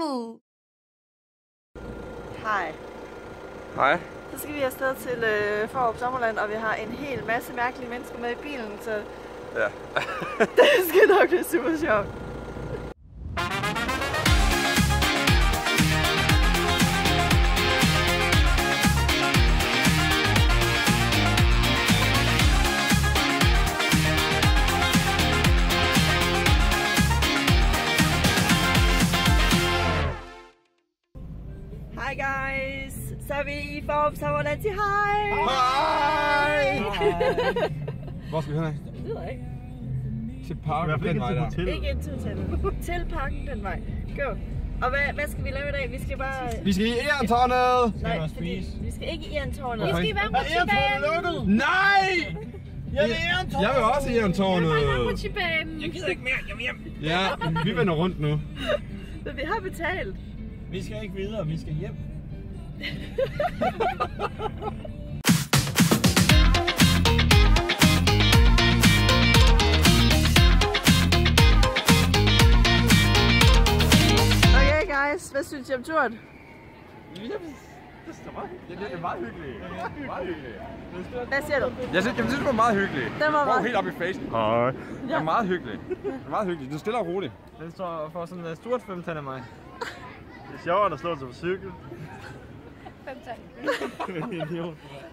Babu! Hej. Hej. Så skal vi afsted til øh, Forop Sommerland, og vi har en hel masse mærkelige mennesker med i bilen, så Ja. det skal nok blive super sjovt. Så er vi i Forop Sommerland. Sig hej! Hej! Hvor skal vi hen af? Det ved jeg ikke. Til parken, den vej der. Ikke ind til hotellet. Til parken den vej. Go. Og hvad, hvad skal vi lave i dag? Vi skal bare... Vi skal i Ærentårnet! Nej, fordi vi skal ikke i. Hvorfor Vi skal i Vampuchibanen. Nej! Jeg vil Ærentårnet! Jeg vil også i Ærentårnet. Vampuchibanen. Jeg gider ikke mere, jeg vil hjem. Ja, vi vender rundt nu. Men vi har betalt. Vi skal ikke videre, vi skal hjem. Okay guys, hvad synes I om turen? Det er meget hyggeligt. Meget hyggeligt. Hvad siger du? Jeg synes, jeg synes, det var meget hyggeligt. Den var meget- helt op i facen. Hej. Det er meget hyggeligt. Det er meget hyggeligt. Det er stille og roligt. Den står for sådan en stort femtand af mig. Det er sjovere, at slå sig på cykel.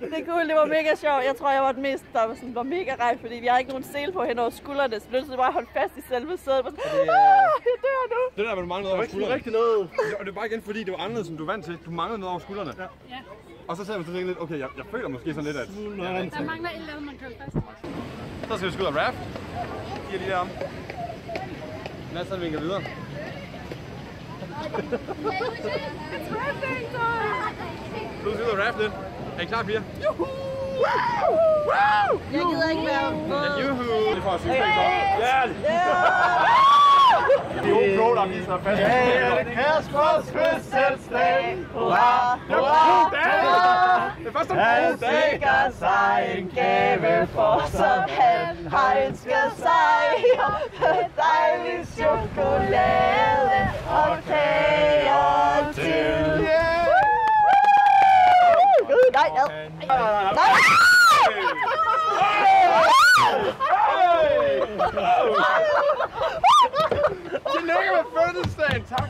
Det er cool, det var mega sjovt. Jeg tror, jeg var den mest, der var, sådan, var mega rej, fordi vi har ikke nogen sele på hen over skuldrene, så blev nødt bare at holde fast i selve sædet. Var sådan, "Ah, jeg dør nu. Det der, hvor du manglede var over ikke sådan skuldrene. rigtig noget. Og det var bare igen, fordi det var anderledes, som du er vant til. Du manglede noget over skuldrene. Ja. Og så sagde man så tænkte lidt, okay, jeg, jeg føler måske sådan lidt, at... Der mangler et eller andet, man kan fast. Så skal vi ud og rap. Giver lige om. Mads han vinker videre. Nu skal vi ud og rap lidt. Er I klar, piger? Jeg gider ikke være Ja, juhu! Det får det er Ja, Det er jo pro, der viser fast. ja, det Kaspers fødselsdag. Hurra, hurra, Det er først en Han sikrer sig en gave for, som han har ønsket sig. Dejlig chokolade og kager til. Gud, nej, nej. Tillykke med fødselsdagen. Tak.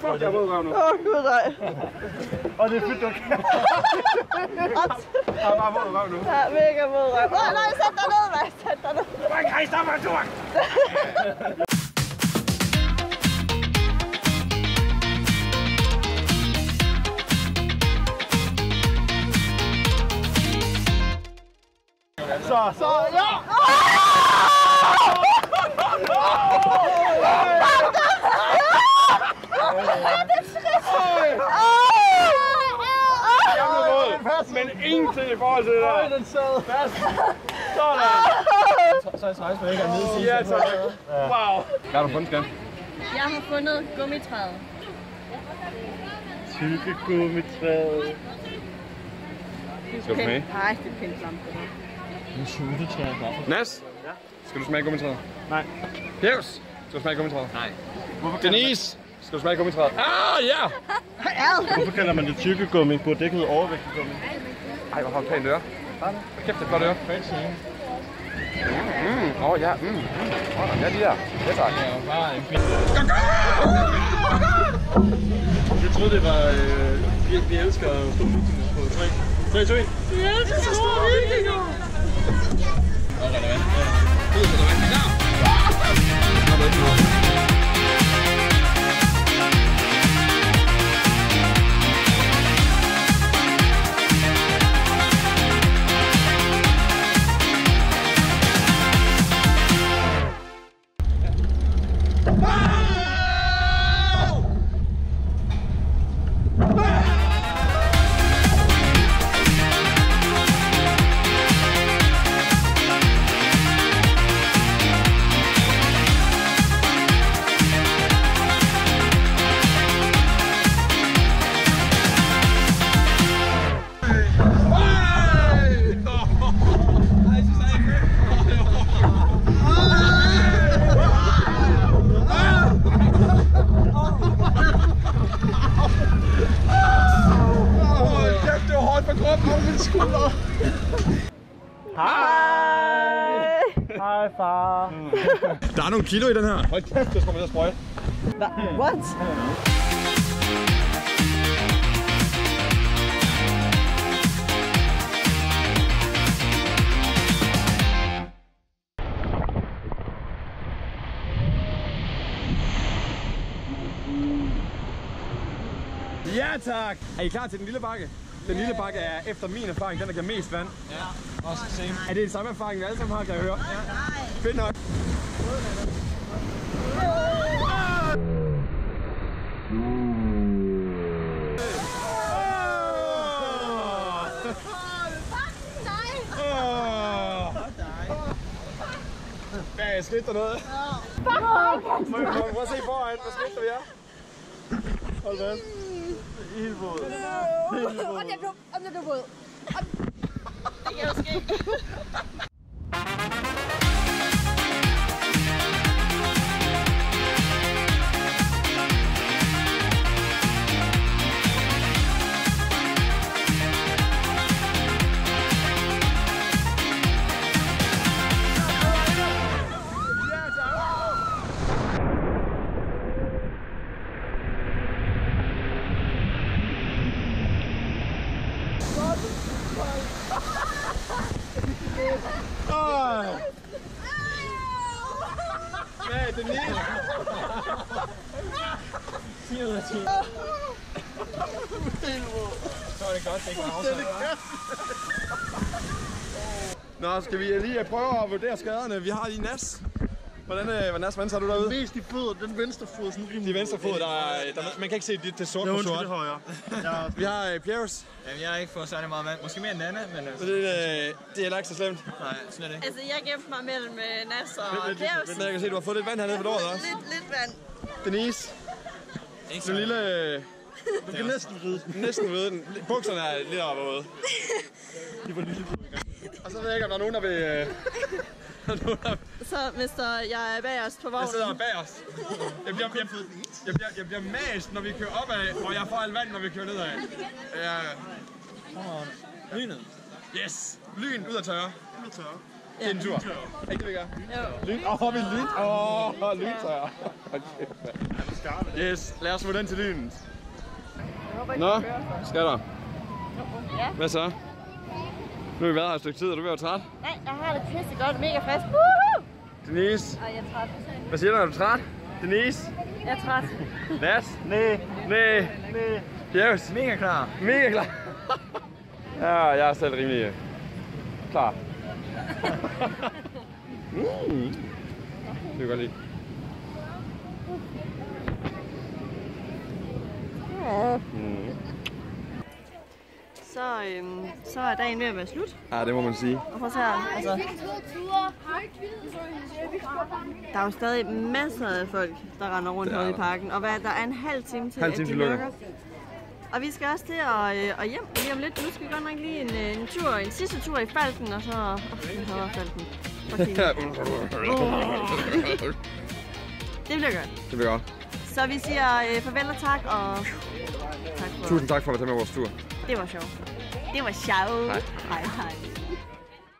Fuck, jeg er våd røv nu. Åh, gud, nej. Og det er fedt, du kan. Jeg er bare våd røv nu. Ja, mega mod røv. Nej, nej, sæt dig ned, mand. Sæt dig ned. Så, så, ja! Men ingenting i forhold til det der. Den sad. Så er jeg men ikke er nede Ja, tak. Wow. Hvad har du fundet, Skan? Jeg har fundet gummitræet. Tykke gummitræet. Skal du smage? Nej, det er pænt lampe. Nas? Skal du smage gummitræet? Nej. Pjevs? Skal du smage gummitræet? Nej. Denise? Skal du smage gummitræet? Ah, ja! Hvorfor kalder man det tykke gummi? Burde det ikke hedde overvægtig gummi? Ej, hvor har du pænt øre. Kæft, det er flot øre. Mm, åh oh, ja, mm, mm. Oh, ja, de der. Ja, tak. Jeg troede, det var... Øh, vi, vi elsker vikinger på 3. 3, 2, 1. Vi elsker store vikinger! Oh, gotta win. Oh, gotta win. Oh, gotta Der er nogle kilo i den her. Hold kæft, det skal man til at sprøjte. What? Ja tak! Er I klar til den lille bakke? Den lille bakke er efter min erfaring, den der giver mest vand. Ja, også same. Er det den samme erfaring, vi alle sammen har, kan jeg høre? Ja. Fedt nok. Hvad skridt dernede. Ja. Fuck! Må jeg prøve at se foran, hvor skridt der vi er? Hold fast. Helt våd. Om jeg om jeg blev våd. Det kan jo ske. Hvad, Denise? 10 ud af 10. Så er det godt, det ikke var afsat. Nå, skal vi lige prøve at vurdere skaderne? Vi har lige Nas. Hvordan, øh, hvordan Nas, hvordan tager du derude? Mest i fødder, den venstre fod er sådan rimelig... De venstre fod, der, er- der, man kan ikke se det, det er sort Ja, på sort. det højre. Ja, Vi har øh, Pierce. Jamen, jeg har ikke fået særlig meget vand. Måske mere end Nana, men Så altså, det, øh, det er heller ikke så slemt. nej, sådan er det ikke. Altså, jeg gemte mig mellem øh, Nas og Claus. Men jeg kan se, du har fået lidt vand hernede på låret også. Lidt, lidt vand. Denise, Ikke du er lille... Øh, du kan næsten ride. næsten ved den. Bukserne er lidt oppe ad Og så ved jeg ikke, om der er nogen, der vil... Øh, der er nogen, der, Så, Mester, jeg er bagerst på jeg sidder vognen. bag os. Jeg bliver, jeg, jeg, bliver, jeg bliver mast, når vi kører opad, og jeg får alt vand, når vi kører nedad. Ja, Lynet. yes. Lyn ud af tørre. Ud at tørre. Det er en tur. Ikke det, vi gør? Jo. Lyn. Åh, oh, vi lyn. Åh, oh, kæft, mand. Skarpe. Yes, lad os få den til lynet. Nå, kører. skatter. Ja. Hvad så? Nu har vi været her et stykke tid, og du er være træt. Nej, jeg har det pisse godt. Mega frisk. Woohoo! Denise, Ej, jeg er træt. hvad siger du, er du træt? Denise? Jeg er træt. Mads? Næh, Nej. næh. Jævs? Mega klar. Mega klar. ja, jeg er selv rimelig øh, klar. mm. Det kan godt lide. Mm. Så, øhm, så er dagen ved at være slut. Ja, det må man sige. Og prøv at her. Altså, der er jo stadig masser af folk, der render rundt er herude i parken. Og hvad, der er en halv time til, Halv at time de til lukker. lukker. Og vi skal også til at, øh, at hjem lige om lidt. Nu skal vi godt nok lige en, øh, en tur, en sidste tur i Falken, og så... Åh, oh, hader Falken. Det bliver godt. det bliver godt. Så vi siger øh, farvel og tak, og tak for... Tusind tak for at være med vores tur. Det var sjovt. Det var sjovt. Hej. Hej, hej.